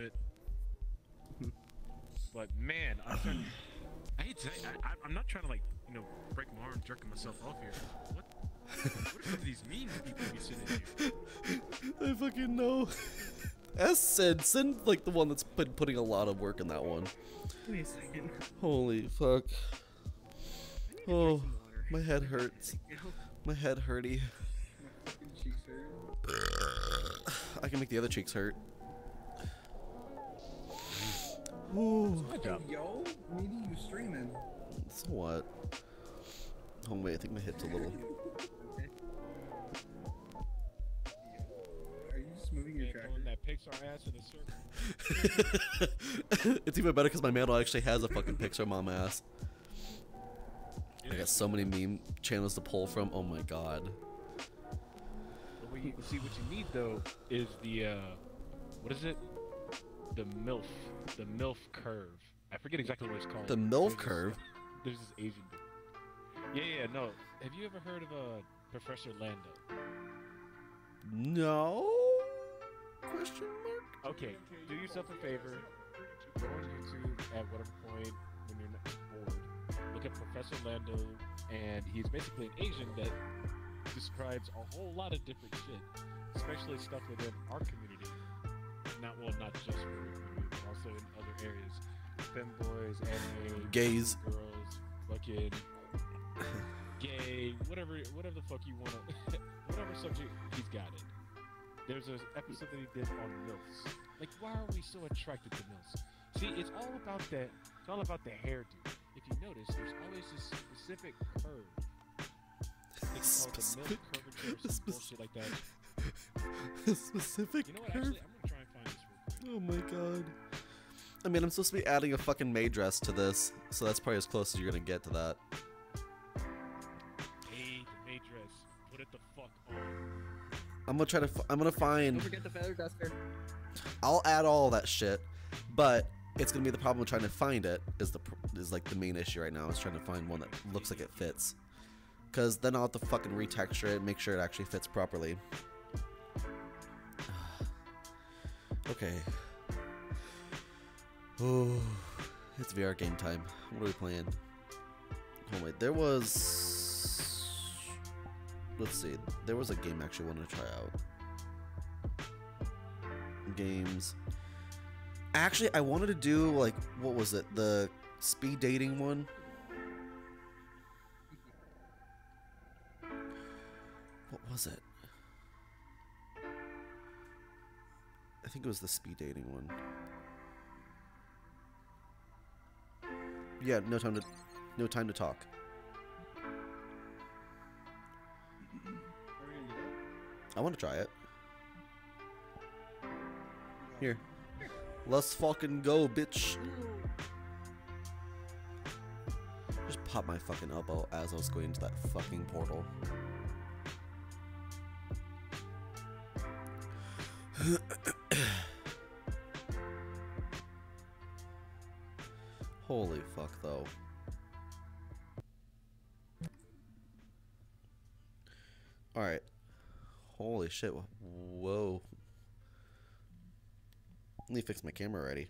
legitimate. but man, I'm trying, I hate to say, I, I, I'm not trying to like, you know, break my arm jerking myself off here. What? what are some of these mean people be sitting here? I fucking know. S said, send like the one that's been putting a lot of work in that one. Give me a second. Holy fuck. Oh, some water. my head hurts. My head hurty. my fucking cheeks hurt. I can make the other cheeks hurt. Ooh, Good job. Yo, meaty, you streaming? so what? Oh wait, I think my hip's a little. Are you just moving your Man, tracker? throwing that Pixar ass in a circle. it's even better because my mantle actually has a fucking Pixar mom ass. I got so many meme channels to pull from. Oh my god. But what you, see, what you need though is the uh, what is it? The MILF, the MILF curve. I forget exactly what it's called. The MILF There's this- curve? There's this Asian. dude. Yeah, yeah, no. Have you ever heard of uh, Professor Lando? No? Question mark? Okay, do yourself a favor. Go on YouTube at whatever point when you're not bored. Look at Professor Lando, and he's basically an Asian that describes a whole lot of different shit, especially stuff within our community. Not well, not just for community, but also in other areas. Femboys, anime, Gays. girls, fucking gay, whatever, whatever the fuck you want to, whatever subject, he's got it. There's an episode that he did on MILFs. Like, why are we so attracted to MILFs? See, it's all about that. It's all about the hairdo. If you notice, there's always this specific curve. It's called the Specific- curvature, or some bullshit like that. Specific You know what? curve? Actually, I'm gonna try Oh my god. I mean, I'm supposed to be adding a fucking maid dress to this, so that's probably as close as you're gonna get to that. Hey, the May dress. Put it the fuck on. I'm gonna try to. F- I'm gonna Don't find. forget the feather duster. I'll add all that shit, but it's gonna be the problem with trying to find it. Is the pr- is like the main issue right now. Is trying to find one that looks like it fits. Cause then I'll have to fucking retexture it, make sure it actually fits properly. okay. Oh, it's VR game time. What are we playing? Oh wait, there was. Let's see. There was a game I actually wanted to try out. Games. Actually, I wanted to do like what was it? The speed dating one. What was it? I think it was the speed dating one. Yeah, no time to no time to talk. I want to try it. Here. Let's fucking go, bitch. Just pop my fucking elbow as I was going into that fucking portal. Holy fuck, though. Alright. Holy shit. Whoa. Let me fix my camera already.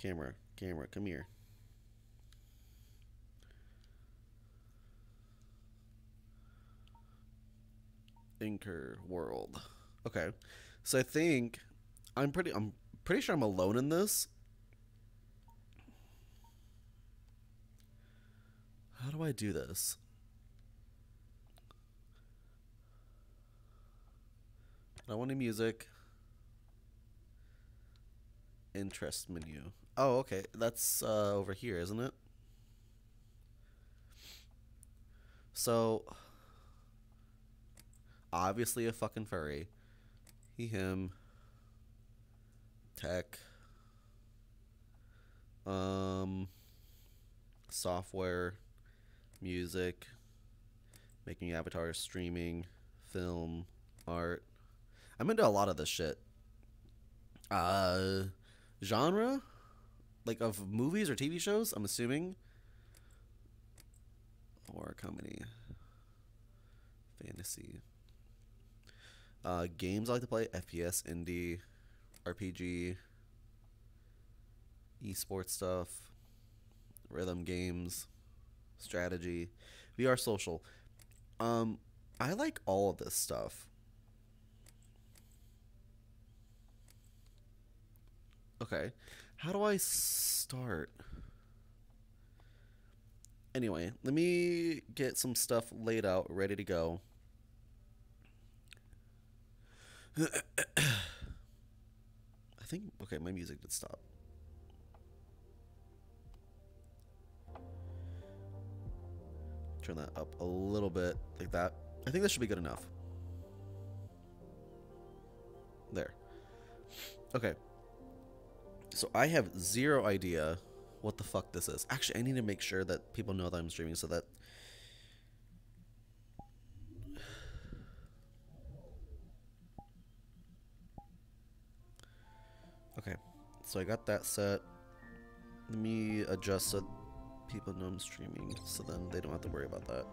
Camera, camera, come here. Inker world. Okay. So I think I'm pretty I'm pretty sure I'm alone in this. How do I do this? I don't want any music. Interest menu. Oh, okay. That's uh, over here, isn't it? So, obviously a fucking furry. He, him. Tech. Um, software, music, making avatars, streaming, film, art. I'm into a lot of this shit. Uh, genre, like of movies or TV shows. I'm assuming. Horror comedy, fantasy. Uh, games I like to play: FPS, indie, RPG, esports stuff, rhythm games, strategy, VR social. Um, I like all of this stuff. Okay, how do I start? Anyway, let me get some stuff laid out, ready to go. I think okay, my music did stop. Turn that up a little bit like that. I think that should be good enough. There. Okay. So I have zero idea what the fuck this is. Actually, I need to make sure that people know that I'm streaming so that Okay, so I got that set. Let me adjust so people know I'm streaming, so then they don't have to worry about that.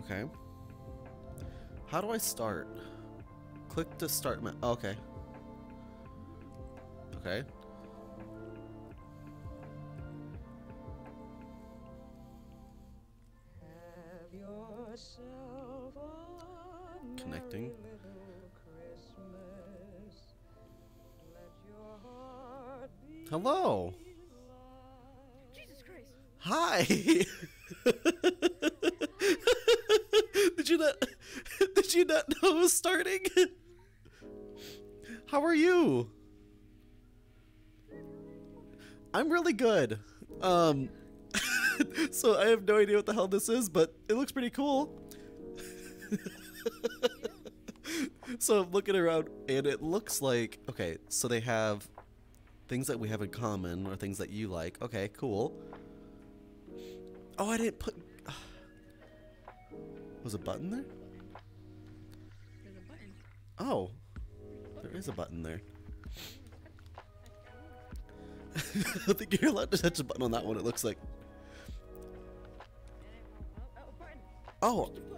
Okay. How do I start? Click to start my. Oh, okay. Okay. Be Hello. Jesus Christ. Hi. did you not? Did you not know it was starting? How are you? I'm really good. Um, so I have no idea what the hell this is, but it looks pretty cool. So I'm looking around, and it looks like okay. So they have things that we have in common, or things that you like. Okay, cool. Oh, I didn't put. Was a button there? There's a button. Oh, there is a button there. I think you're allowed to touch a button on that one. It looks like. Oh, oh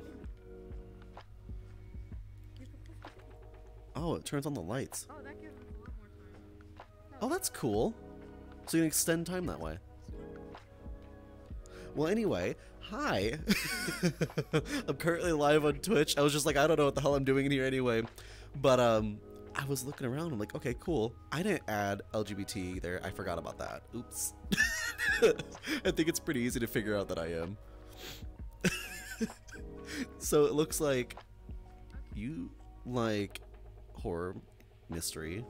oh, it turns on the lights. Oh, that gives us a lot more time. Oh, that's cool. So you can extend time that way. Well, anyway, hi. I'm currently live on Twitch. I was just like, I don't know what the hell I'm doing in here anyway. But um I was looking around. I'm like, okay, cool. I didn't add LGBT either. I forgot about that. Oops. I think it's pretty easy to figure out that I am. so it looks like you like horror, mystery,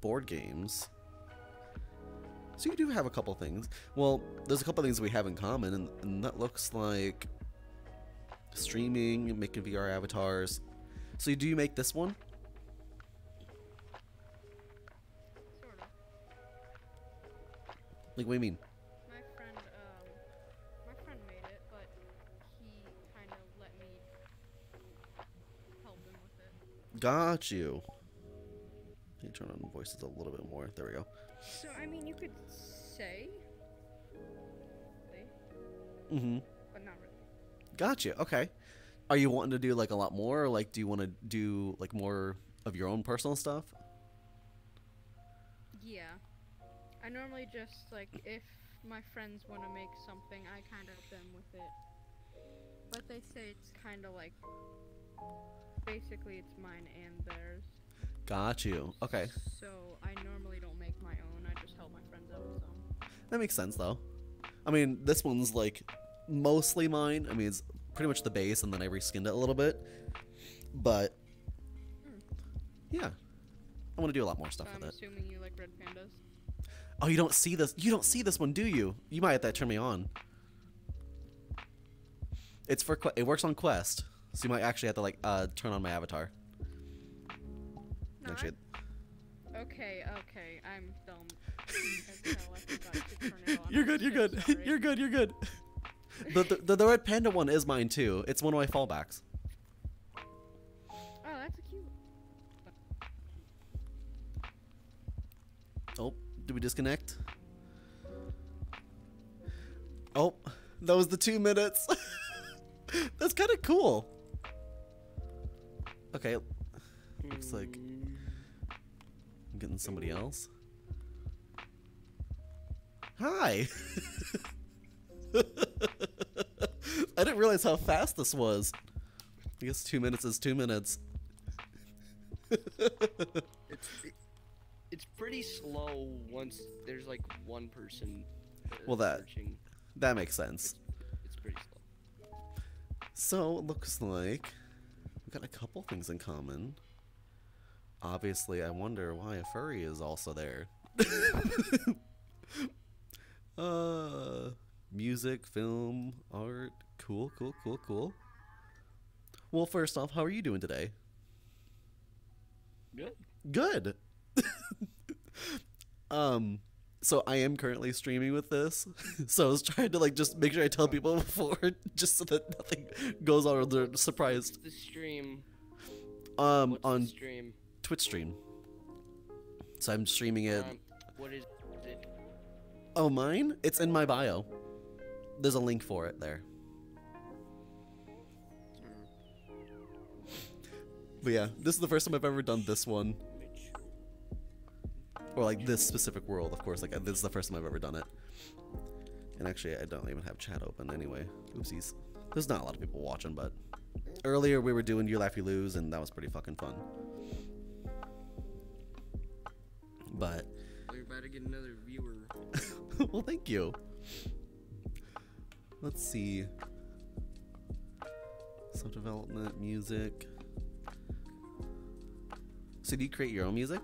board games. So you do have a couple things. Well, there's a couple things we have in common, and, and that looks like streaming, making VR avatars. So do you make this one? Like, what do you mean? Got you. Let me turn on voices a little bit more. There we go. So, I mean, you could say, Mm-hmm. but not really. Gotcha. Okay. Are you wanting to do like a lot more, or like do you want to do like more of your own personal stuff? Yeah. I normally just, like, if my friends want to make something, I kind of help them with it. But they say it's kind of like, basically it's mine and theirs. Got you. Okay. So I normally don't make my own. I just help my friends out with them. That makes sense though. I mean, this one's like mostly mine. I mean, it's pretty much the base, and then I reskinned it a little bit. But hmm. yeah, I want to do a lot more stuff So I'm with it. assuming you like red pandas. Oh, you don't see this? You don't see this one, do you? You might have to turn me on. It's for it works on Quest, so you might actually have to like uh turn on my avatar. No, Actually, okay, okay, I'm dumb. As hell, I forgot to turn it on. you're good. You're good. You're good. You're good. The, the the the red panda one is mine too. It's one of my fallbacks. Oh, that's a cute. Oh, did we disconnect? Oh, that was the two minutes. That's kind of cool. Okay, Looks like- I'm getting somebody else. Hi. I didn't realize how fast this was. I guess two minutes is two minutes. It's it's pretty slow once there's like one person. uh, Well, that- searching. that makes sense. It's pretty slow. So it looks like we got a couple things in common. Obviously, I wonder why a furry is also there. uh, music, film, art. Cool, cool, cool, cool. Well, first off, how are you doing today? Good. Good. um, so I am currently streaming with this, so I was trying to like just make sure I tell people before, just so that nothing goes on or they're surprised. The stream. Um, What's on stream? Twitch stream. So I'm streaming it. Um, what is it? Oh, mine? It's in my bio. There's a link for it there. But yeah, this is the first time I've ever done this one, or like this specific world. Of course, like uh, this is the first time I've ever done it. And actually, I don't even have chat open anyway. Oopsies. There's not a lot of people watching, but earlier we were doing You Laugh You Lose, and that was pretty fucking fun. But We're about to get another viewer. well, thank you. Let's see. Self development, music. So, do you create your own music?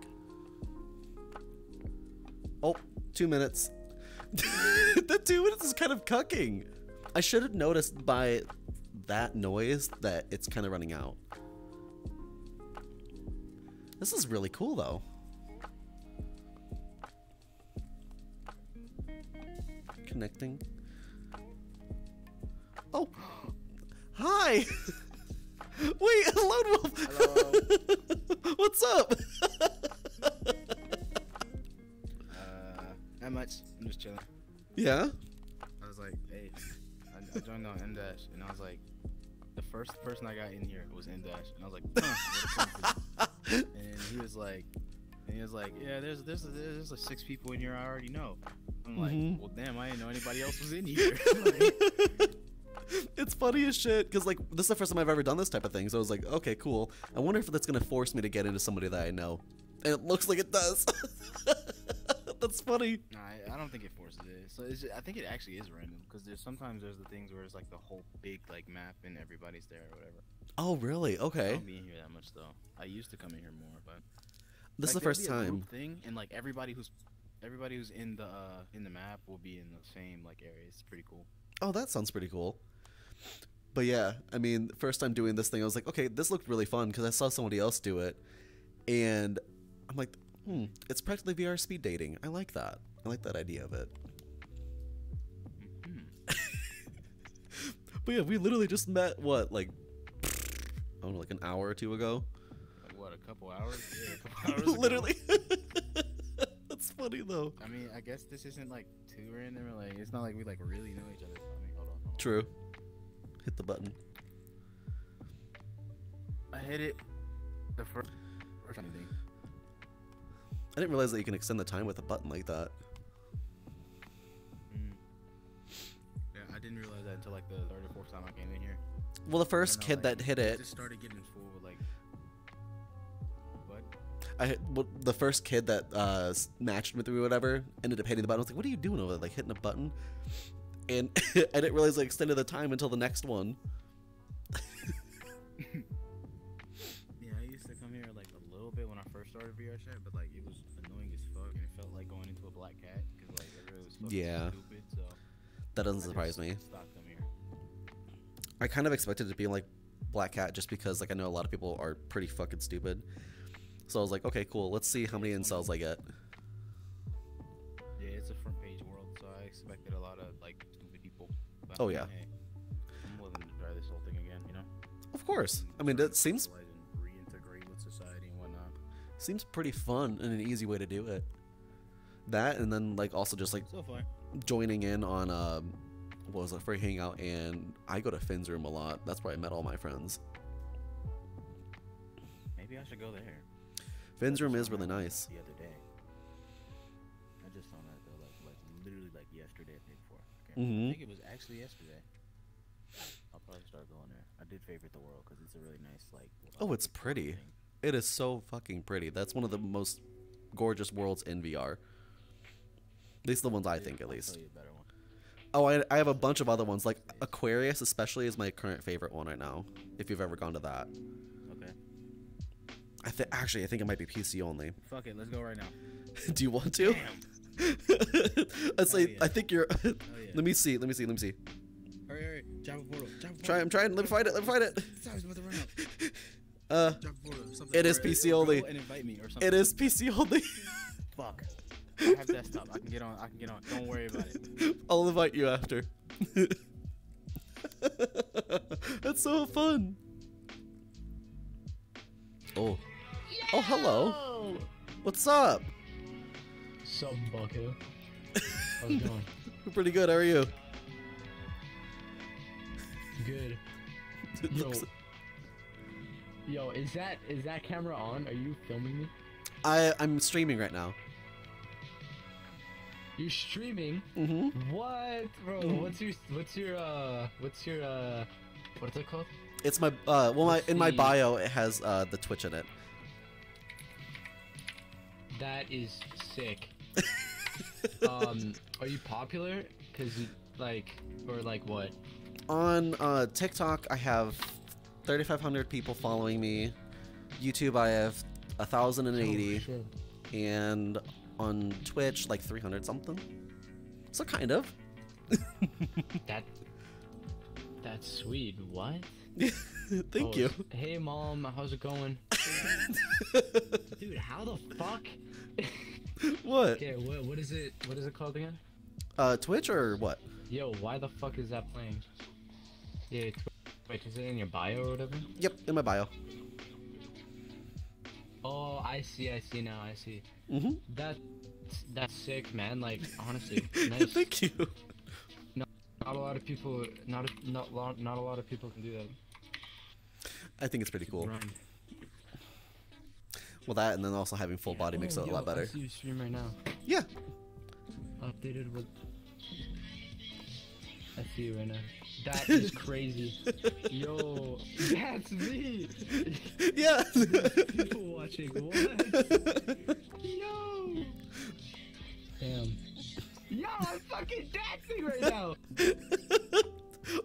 Oh, two minutes. the two minutes is kind of cucking. I should have noticed by that noise that it's kind of running out. This is really cool, though. Connecting. Oh, hi. Wait, Lone Wolf. Hello. What's up? Not much. I'm just chilling. yeah. I was like, hey, I, I joined on Dash, and I was like, the first person I got in here was Dash, and I was like, huh, what a coincidence. and he was like, and he was like, yeah, there's there's there's like six people in here I already know. I'm like, Mhm. well, damn, I didn't know anybody else was in here. Like, it's funny as shit because like this is the first time I've ever done this type of thing. So I was like, okay, cool. I wonder if that's gonna force me to get into somebody that I know, and it looks like it does. that's funny. Nah, I, I don't think it forces it. So it's I think it actually is random because there's sometimes there's the things where it's like the whole big like map and everybody's there or whatever. Oh, really? I Okay. don't be in here that much though. I used to come in here more, but This is the first time. thing, and like everybody who's everybody who's in the uh, in the map will be in the same like area. It's pretty cool. Oh, that sounds pretty cool. But yeah, I mean, first time doing this thing, I was like, okay, this looked really fun because I saw somebody else do it, and I'm like, hmm, it's practically VR speed dating. I like that. I like that idea of it. Mhm. But yeah, we literally just met what, like, I don't know, like an hour or two ago. Like what, a couple hours? Yeah, a couple hours literally. That's funny though. I mean, I guess this isn't like too random. or, Like, it's not like we like really know each other. I mean, hold on. hold on. True. Hit the button. I hit it. The first. First thing. I didn't realize that you can extend the time with a button like that. Mm. Yeah, I didn't realize that until like the third or fourth time I came in here. Well, the first kid like, that hit it, just started getting full like. What? I well, the first kid that uh, matched with me or whatever ended up hitting the button. I was like, "What are you doing over there? Like hitting a button?" And I didn't realize I extended the time until the next one. Yeah, I used to come here like a little bit when I first started VR chat, but Yeah. stupid. So That doesn't surprise me. Stopped coming here. I kind of expected it to be like Black Cat just because like I know a lot of people are pretty fucking stupid. So I was like, okay, cool. Let's see how many incels I get. Yeah, it's a front page world, so I expected a lot of like stupid people. But, Oh, yeah. hey, I'm willing to try this whole thing again. You know. Of course. I mean, that seems reintegrate with society and whatnot. seems pretty fun and an easy way to do it. That and then like also just like So far. joining in on um, what was it free hangout, and I go to Finn's room a lot. That's where I met all my friends. Maybe I should go there. Finn's room is really nice. The other day. I just found that though, like like literally like yesterday, or the day before. Okay. Mhm. I think it was actually yesterday. I'll probably start going there. I did favorite the world because it's a really nice like. Oh, it's pretty. thing. It is so fucking pretty. That's one of the most gorgeous worlds in VR. At least the ones I think, at least. tell you a better one. Oh, I, I have a bunch of other ones. Like Aquarius, especially, is my current favorite one right now. If you've ever gone to that, Okay. I think actually I think it might be PC only. Fuck it. Let's go right now. Do you want to? Damn. Let's say yeah. I think you're. yeah. let me see. Let me see. Let me see. Hurry, hurry. Java portal. Java portal. Try. I'm trying. Let me find it. Let me find it. Sorry, about to run out. Uh, portal. It is PC only. And invite me or something. it is PC only. Fuck. I have desktop. I can get on. I can get on. Don't worry about it. I'll invite you after. That's so fun. Oh. Oh, hello. What's up? Sup, Bucko? How's it going? Pretty good. How are you? Good. Yo, yo, is that is that camera on? Are you filming me? I I'm streaming right now. You streaming? Mm-hmm. What, bro? What's your what's your uh what's your uh what's it called? It's my uh well my in my bio it has uh the Twitch in it. That is sick. um, are you popular? Cause you like or like what? On uh TikTok I have 3500 people following me. YouTube I have 1080 Oh, and on Twitch like 300 something. So kind of. That that's sweet. What? Thank Oh, you. Hey mom, how's it going? Dude, how the fuck? what? Okay, what what is it? What is it called again? Uh Twitch or what? Yo, why the fuck is that playing? Yeah, it's, wait, is it in your bio or whatever? Yep, in my bio. Oh, I see, I see now, I see. Mm-hmm. That that's sick, man. Like honestly, nice. Thank you. Not a lot of people, not a, not lot, not a lot of people can do that. I think it's pretty cool. Grind. Well, that and then also having full body makes Oh, it a yo, lot better. I see you stream right now. Yeah. Updated with. I see you right now. That is crazy. Yo, that's me. Yeah. People watching. What? Yo. Damn. Yo, I'm fucking dancing right now.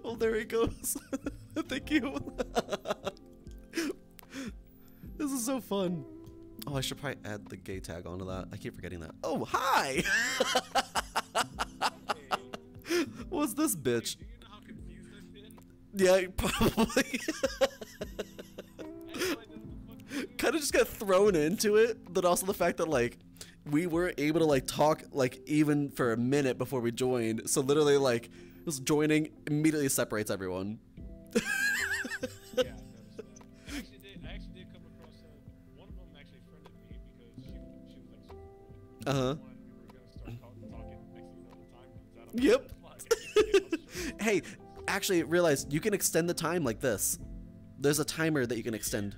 oh, there he goes. Thank you. this is so fun. Oh, I should probably add the gay tag onto that. I keep forgetting that. Oh, hi. What's this bitch? Yeah, probably. kind of just got thrown into it, but also the fact that like we weren't able to like talk like even for a minute before we joined. So literally like just joining immediately separates everyone. Yeah, I noticed that. I actually did. I actually did come across uh, one of them. Actually friended me because she, she was like. Uh huh. We were gonna start talk, talking. Next thing you know, the time runs out. Yep. "What the fuck?" I get frustrated. hey, actually realize you can extend the time like this. There's a timer that you can extend.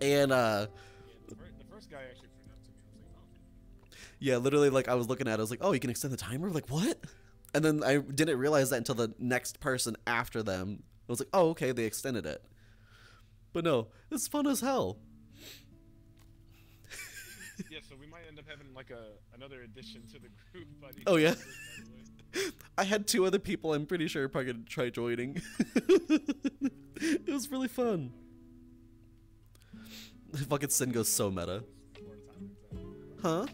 And uh Yeah, the, fir- the first guy actually friended up to me. I was like, yeah, literally like I was looking at it, I was like, "Oh, you can extend the timer?" Like, "What?" And then I didn't realize that until the next person after them. I was like, "Oh, okay, they extended it." But no, it's fun as hell. Yeah, so we might end up having like a another addition to the group. The Oh, yeah? I had two other people I'm pretty sure probably gonna try joining. it was really fun. Fucking Sin goes so meta. Huh?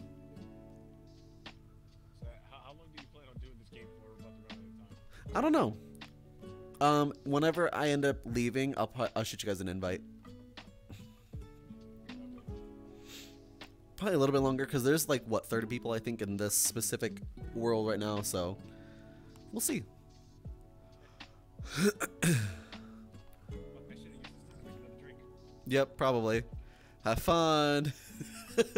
I don't know. Um, whenever I end up leaving, I'll I'll shoot you guys an invite. Probably a little bit longer because there's like what 30 people I think in this specific world right now, so we'll see. Yep, probably. Have fun.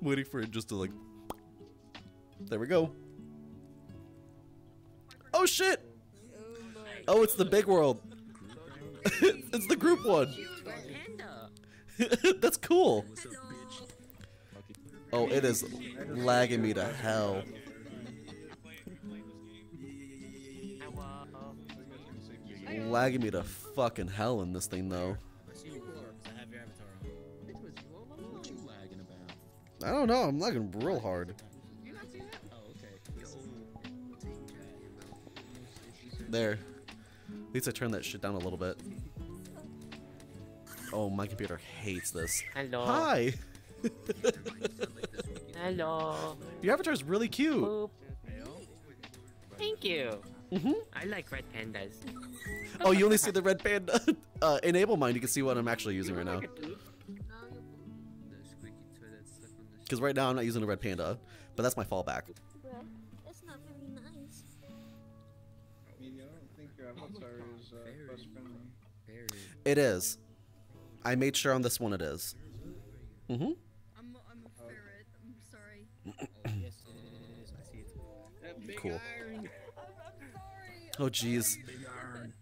waiting for it just to like. There we go. Oh shit! Oh, it's the big world. it's the group one. That's cool. Oh, it is lagging me to hell. Lagging me to fucking hell in this thing though. I don't know. I'm lagging real hard. There. At least I turned that shit down a little bit. Oh, my computer hates this. Hello. Hi! Hello. Your avatar is really cute. Boop. Thank you. hmm I like red pandas. Oh, you only see the red panda. Uh, enable mine, you can see what I'm actually using right now. Because right now I'm not using a red panda, but that's my fallback. That's not very nice. I mean, I don't think your avatar is uh, best friendly. It is. I made sure on this one it is. Mm-hmm. Cool. Oh, jeez.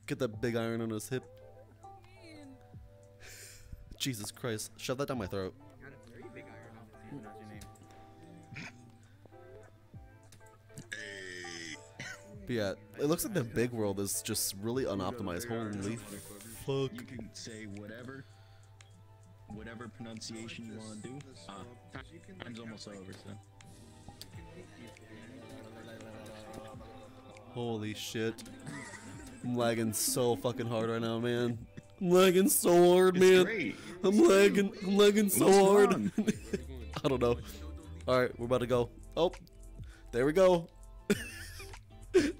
Get that big iron on his hip. Jesus Christ. Shove that down my throat. Pronounce your name. But yeah, it looks like the big world is just really unoptimized. Holy fuck. You can say whatever, whatever pronunciation you want to do. Ah, time's almost over, so. Holy shit. I'm lagging so fucking hard right now, man. I'm lagging so hard, It's man. great. I'm lagging. I'm lagging so What's hard. I don't know. All right, we're about to go. Oh, there we go. that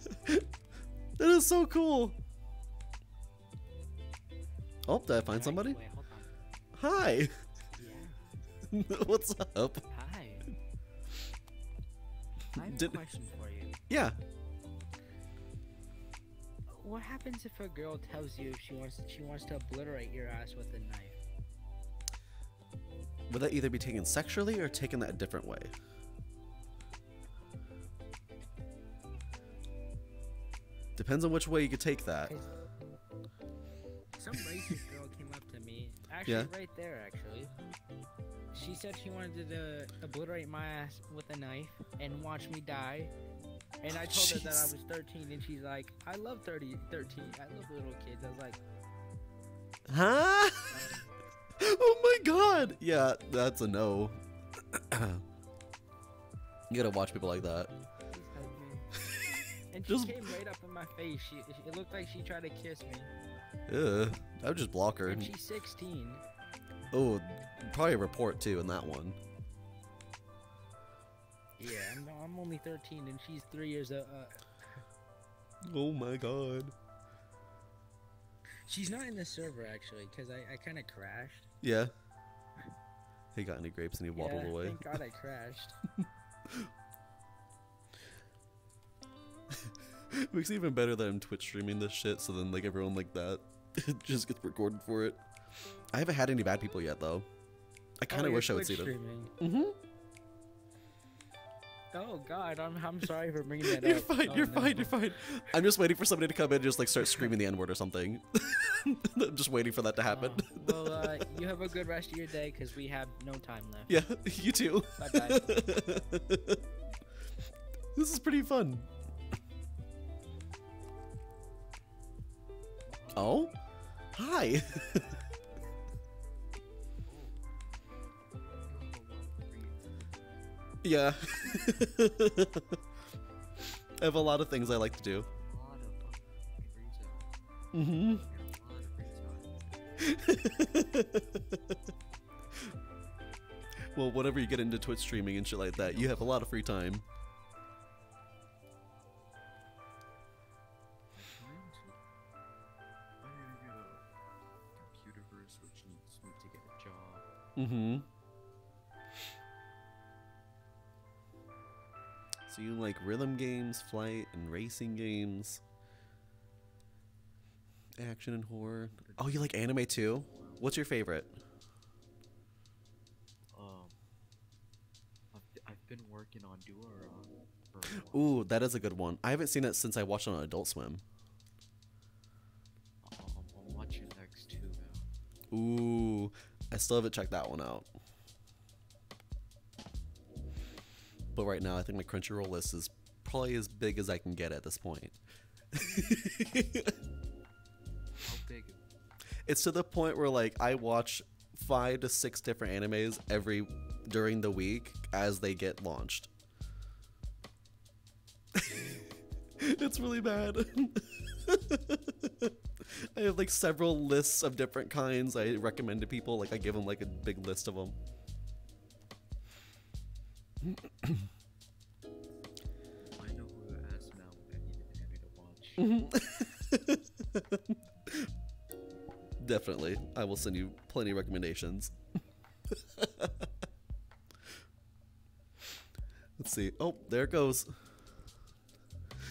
is so cool. Oh, did I find somebody? Wait, hold on. Hi. Yeah. What's up? Hi. I have Did- a question for you. Yeah. What happens if a girl tells you she wants she wants to obliterate your ass with a knife? Would that either be taken sexually or taken that a different way? Depends on which way you could take that. Some racist girl came up to me, actually Yeah. right there, actually. She said she wanted to obliterate my ass with a knife and watch me die. And I told her that I was 13, and she's like, "I love 30, 13. I love little kids." I was like, Huh? oh my god! Yeah, that's a no. you gotta watch people like that. "Please help me." And she Just- came right up in my face. She, it looked like she tried to kiss me. Ugh. I would just block her. And she's 16. Oh, probably a report too in that one. Yeah, I'm, I'm only 13, and she's three years. Uh, uh, Oh my god. she's not in the server actually, cause I, I kind of crashed. Yeah. He got any grapes and he waddled yeah, away. Thank God I crashed. Makes it even better that I'm Twitch streaming this shit, so then like everyone like that just gets recorded for it. I haven't had any bad people yet though. I kind of Oh, wish I would see Twitch them. Mm-hmm. Oh God, I'm I'm sorry for bringing that You're up. fine. Oh, you're no. fine. You're fine. I'm just waiting for somebody to come in and just like start screaming the N word or something. I'm just waiting for that to happen. Oh, well, uh, you have a good rest of your day, cause we have no time left. yeah, you too. Bye-bye. this is pretty fun. Oh, hi. Yeah. I have a lot of things I like to do. Mm-hmm. well, whenever you get into Twitch streaming and shit like that, you have a lot of free time. Computerverse, So you like rhythm games, flight, and racing games, action and horror. Oh, you like anime too? What's your favorite? Um, I've, been working on Dora. For a while. Ooh, that is a good one. I haven't seen it since I watched it on Adult Swim. Um, I'm watching next two now. Ooh, I still haven't checked that one out. But right now, I think my Crunchyroll list is probably as big as I can get at this point. How big? it's to the point where like I watch five to six different animes every during the week as they get launched. it's really bad. I have like several lists of different kinds I recommend to people. Like I give them like a big list of them. I know who now I to watch. Definitely. I will send you plenty of recommendations. Let's see. Oh, there it goes.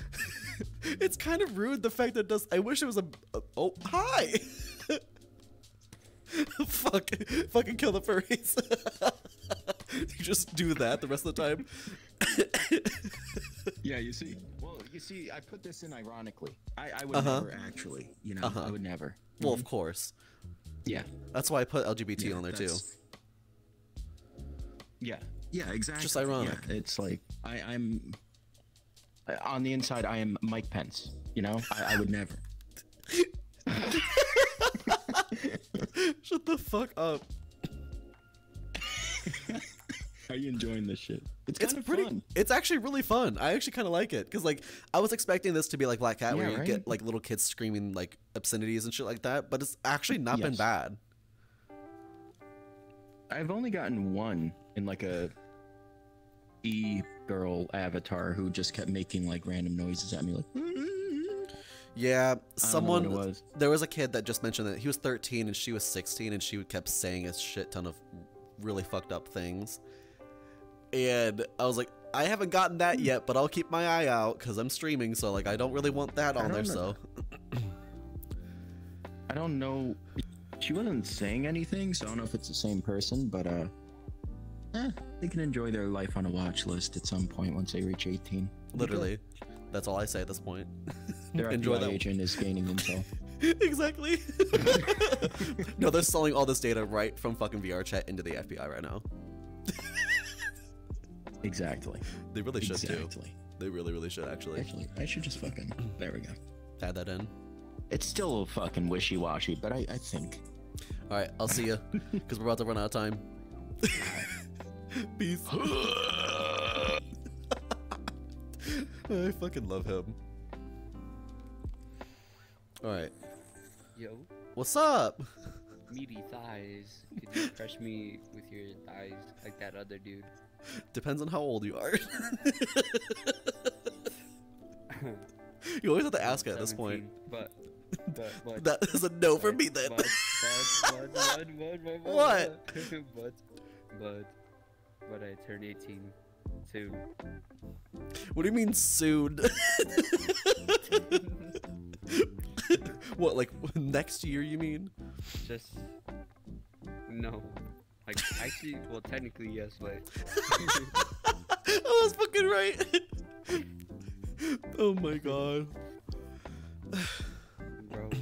it's kind of rude the fact that it does. I wish it was a. a- oh, hi! Fuck. Fucking kill the furries. you just do that the rest of the time. Yeah, you see. Well, you see, I put this in ironically. I, I would Uh-huh. never actually. You know, Uh-huh. I would never. Well, of course. Yeah. That's why I put LGBT Yeah, on there too. Yeah. Yeah, exactly. Just ironic. Yeah, it's like I, I'm uh, on the inside. I am Mike Pence. You know, I, I would never. Shut the fuck up. Are you enjoying this shit? It's, It's of pretty. fun. It's actually really fun. I actually kind of like it because like I was expecting this to be like Black Cat, where you right? get like little kids screaming like obscenities and shit like that. But it's actually not been bad. I've only gotten one in like a e girl avatar who just kept making like random noises at me, like. Yeah, someone was. there was a kid that just mentioned that he was 13 and she was 16 and she kept saying a shit ton of really fucked up things. And I was like, I haven't gotten that yet, but I'll keep my eye out because I'm streaming, so like I don't really want that on there. don't So I don't know. She wasn't saying anything, so I don't know if it's the same person, but uh, eh, they can enjoy their life on a watch list at some point once they reach 18. literally, that's all I say at this point. Their Enjoy that. agent is gaining intel. exactly. no, they're selling all this data right from fucking VR chat into the FBI right now. Exactly. They really should too. Exactly. They really, really should actually. Actually, I should just fucking. There we go. Add that in. It's still fucking wishy washy, but I, I think. All right, I'll see you because we're about to run out of time. Peace. I fucking love him. All right, Yo, what's up? meaty thighs. Could you crush me with your thighs like that other dude? Depends on how old you are. you always have to ask at this point. But, but, but. That is a no for me then. But, but, but, but, but, but, but, What? But, but, but I turned 18 soon. What do you mean soon? what, like next year? You mean? Just no. Like actually, well, technically yes, but oh, I was fucking right. oh my god. bro,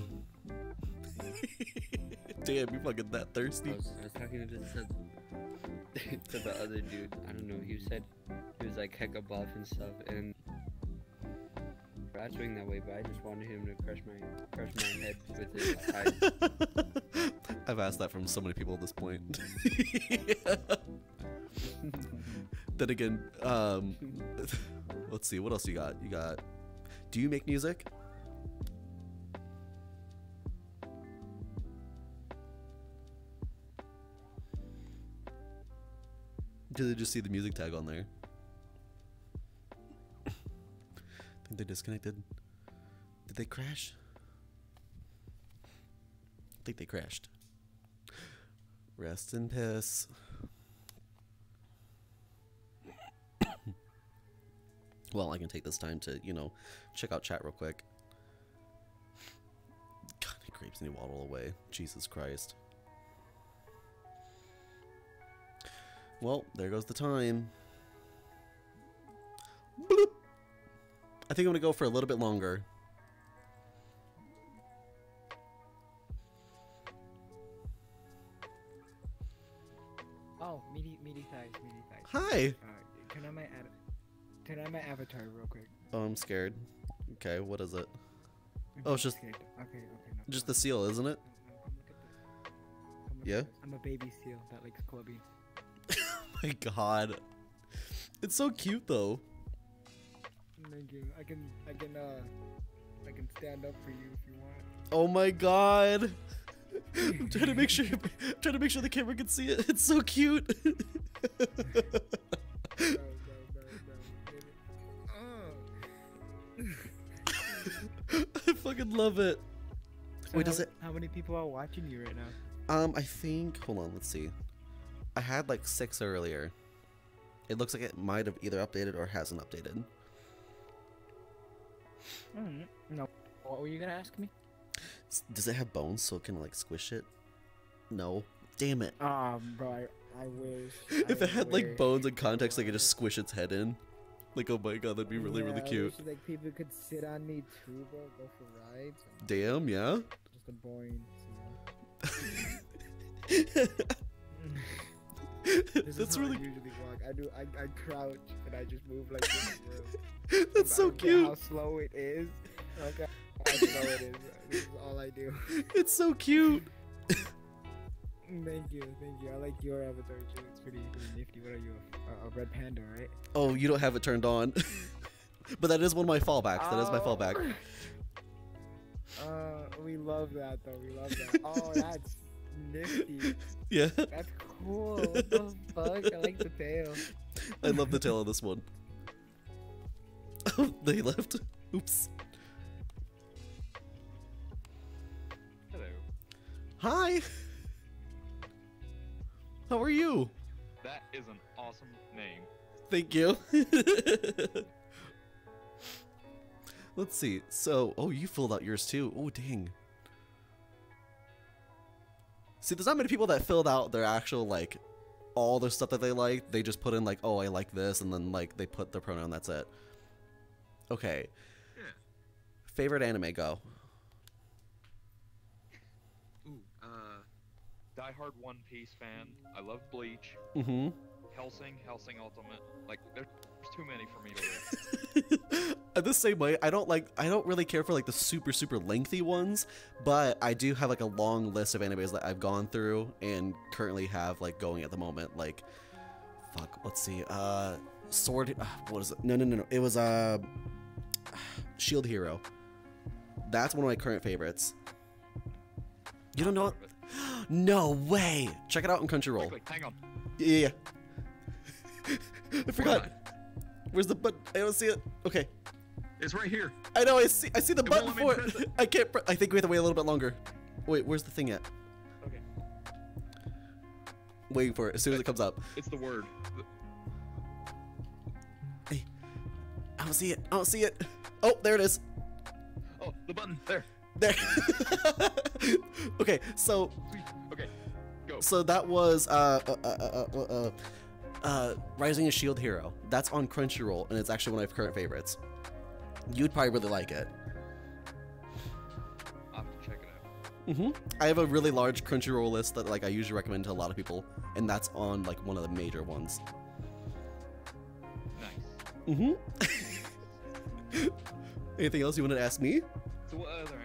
Damn, you fucking that I thirsty. was, I was talking to the, to the other dude. I don't know. He said he was like hecka buff and stuff, and I was doing that way, but I just wanted him to crush my crush my head with his thighs. I've asked that from so many people at this point. then again, um, let's see, what else you got? You got. Do you make music? Did they just see the music tag on there? I think they disconnected. Did they crash? I think they crashed. Rest and piss. well, I can take this time to, you know, check out chat real quick. God, he creeps and he waddle away. Jesus Christ. Well, there goes the time. Bloop. I think I'm going to go for a little bit longer. I'm scared. Okay, what is it? Oh, it's just Okay, okay. No, just the seal, isn't it? Yeah. I'm a baby seal that likes clubby. My God, it's so cute though. Thank you. I can, I can, uh, I can stand up for you if you want. Oh my God. I'm trying to make sure, I'm trying to make sure the camera can see it. It's so cute. Fucking love it. So Wait, does it? How many people are watching you right now? Um, I think. Hold on, let's see. I had like six earlier. It looks like it might have either updated or hasn't updated. Mm, no. What were you gonna ask me? Does it have bones so it can like squish it? No. Damn it. Um, bro, I, I wish. If I it had like bones and context, like it just squish its head in. Like, oh my god, that'd be really, Yeah, really cute. wish, like people could sit on me too, bro. Go for rides. Damn, yeah. Just a boring. This That's really. I usually walk. I do. I, I crouch and I just move like this. bro. That's so cute. How slow it is. Okay. How slow it is. This is all I do. It's so cute. Thank you, thank you. I like your avatar too. It's pretty, pretty nifty. What are you? A, a red panda, right? Oh, you don't have it turned on. but that is one of my fallbacks. That is my Oh. fallback. Uh, we love that though. We love that. Oh, that's nifty. Yeah. That's cool. What the fuck? I like the tail. I love the tail of this one. Oh, they left. Oops. Hello. Hi. How are you? That is an awesome name. Thank you. Let's see. So, oh, you filled out yours too. Oh, dang. See, there's not many people that filled out their actual like all their stuff that they like. They just put in like, oh, I like this, and then like they put their pronoun. That's it. Okay. Favorite anime? Go. Ooh, uh, Die Hard One Piece fan. I love Bleach. Mm-hmm. Hellsing, Hellsing Ultimate. Like, there's too many for me to. I'm the same way. I don't like. I don't really care for like the super super lengthy ones, but I do have like a long list of animes that I've gone through and currently have like going at the moment. Like, fuck. Let's see. Uh, Sword. Uh, what is it? No, no, no, no. It was uh, Shield Hero. That's one of my current favorites. You don't know? it? No way. Check it out on Crunchyroll. Quick, hang on. Yeah. yeah. I forgot. Where's the button? I don't see it. Okay. It's right here. I know. I see. I see the It button for it. it. I can't. I think we have to wait a little bit longer. Wait. Where's the thing at? Okay. Waiting for it. As soon as it comes up. It's the word. Hey. I don't see it. I don't see it. Oh, there it is. Oh, the button. There. There. okay. So. Okay. Go. So that was uh uh uh uh, uh, uh, uh Rising a Shield Hero. That's on Crunchyroll, and it's actually one of my current favorites. You'd probably really like it. I'll have to check it out. hmm I have a really large Crunchyroll list that like I usually recommend to a lot of people, and that's on like one of the major ones. Nice. hmm Anything else you wanted to ask me? So what other?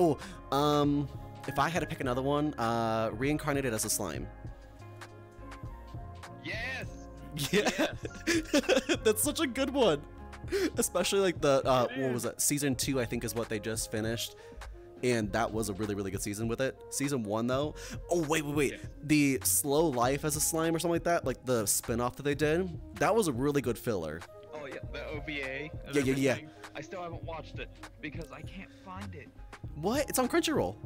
Oh, um, if I had to pick another one, uh, reincarnated as a slime. Yes. Yeah, that's such a good one. Especially like the uh, what was that? Season two, I think, is what they just finished, and that was a really really good season with it. Season one though, oh wait wait wait, the slow life as a slime or something like that, like the spin-off that they did, that was a really good filler. Oh yeah, the OVA. Yeah, yeah, yeah. I still haven't watched it because I can't find it. What? It's on Crunchyroll.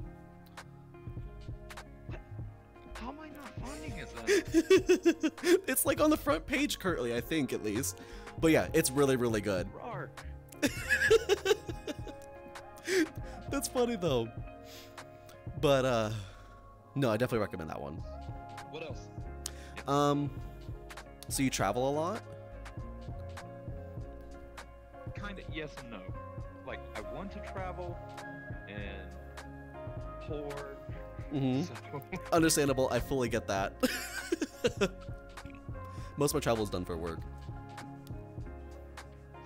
How am I not finding it then? it's like on the front page currently, I think at least. But yeah, it's really really good. That's funny though. But uh no, I definitely recommend that one. What else? Um so you travel a lot? kind of yes and no. Like I want to travel, and poor. hmm So Understandable. I fully get that. Most of my travel is done for work.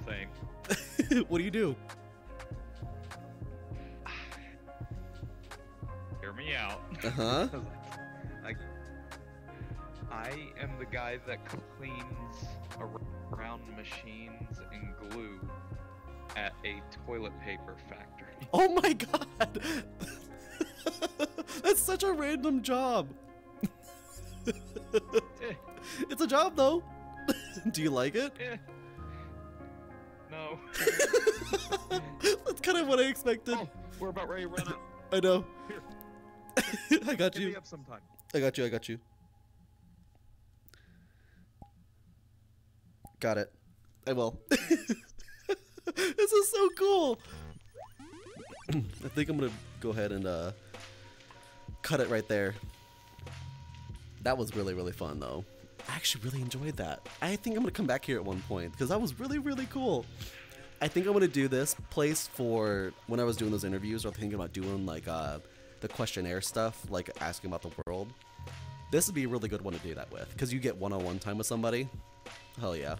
same. what do you do? Hear me out. Uh-huh. like, I am the guy that cleans around machines and glue at a toilet paper factory. Oh my god! That's such a random job. it's a job though. Do you like it? Eh. No. That's kind of what I expected. Oh, we're about ready to run out. I know. Here. I got Hit you. up sometime. I got you. I got you. Got it. I will. this is so cool. I think I'm gonna go ahead and uh, cut it right there. That was really really fun though. I actually really enjoyed that. I think I'm gonna come back here at one point because that was really really cool. I think I'm gonna do this place for when I was doing those interviews or thinking about doing like uh, the questionnaire stuff, like asking about the world. This would be a really good one to do that with because you get one-on-one time with somebody. Hell yeah.